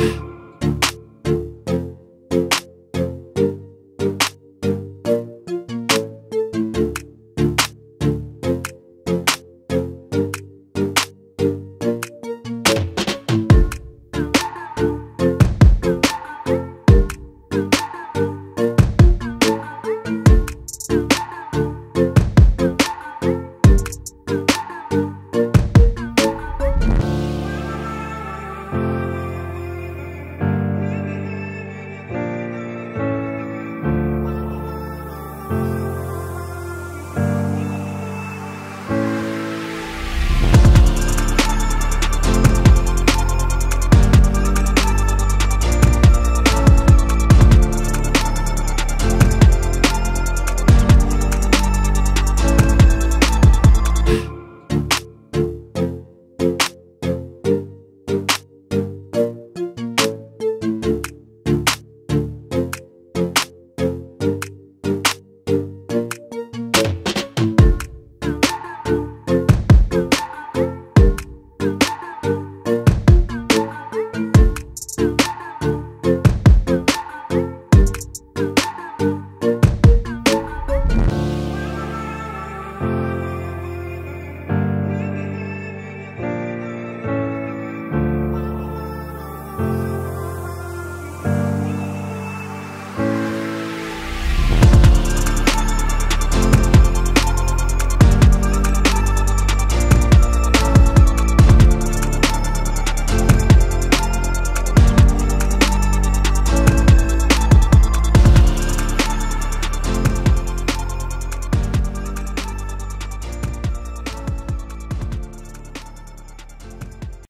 you